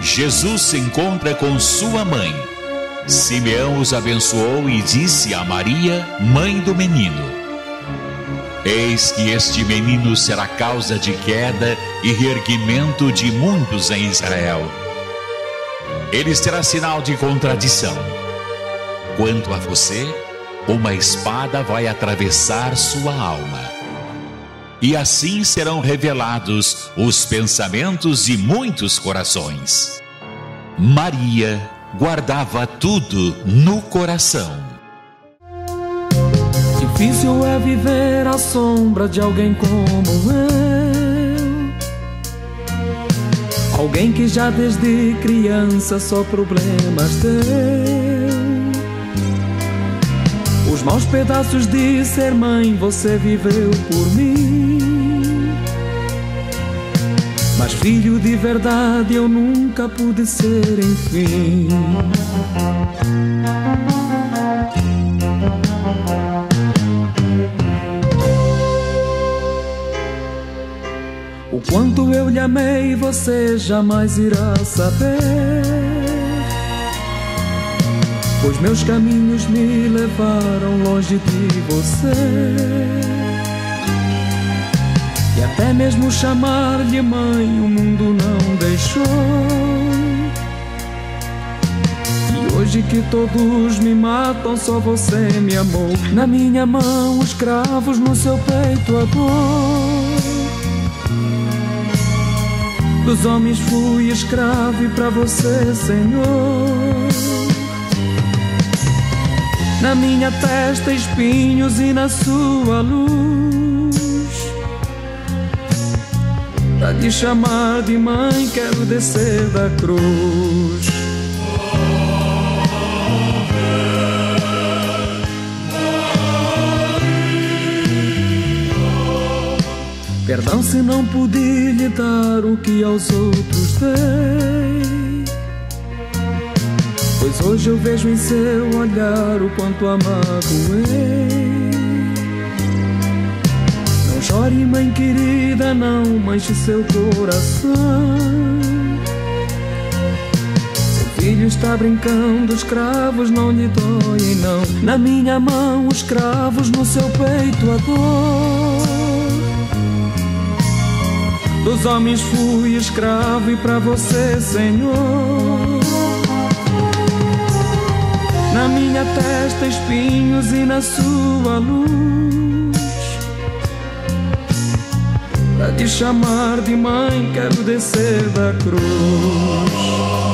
Jesus se encontra com sua mãe. Simeão os abençoou e disse a Maria, mãe do menino: Eis que este menino será causa de queda e reerguimento de muitos em Israel. Ele será sinal de contradição. Quanto a você, uma espada vai atravessar sua alma. E assim serão revelados os pensamentos de muitos corações. Maria guardava tudo no coração. Difícil é viver à sombra de alguém como eu. Alguém que já desde criança só problemas deu. Os maus pedaços de ser mãe você viveu por mim. Mas filho de verdade eu nunca pude ser, enfim. O quanto eu lhe amei, você jamais irá saber. Pois meus caminhos me levaram longe de você. E até mesmo chamar-lhe mãe, o mundo não deixou. E hoje que todos me matam, só você me amou. Na minha mão, os cravos, no seu peito, a dor. Dos homens fui escravo e para você, Senhor. Na minha testa espinhos e na sua luz. Pra te chamar de mãe, quero descer da cruz. Perdão se não pude lhe dar o que aos outros dei. Pois hoje eu vejo em seu olhar o quanto amado é. Não chore, mãe querida, não manche seu coração. Seu filho está brincando, os cravos não lhe doem, não. Na minha mão, os cravos, no seu peito, a dor. Dos homens fui escravo e para você, Senhor. Na minha testa espinhos e na sua luz. Pra te chamar de mãe, quero descer da cruz.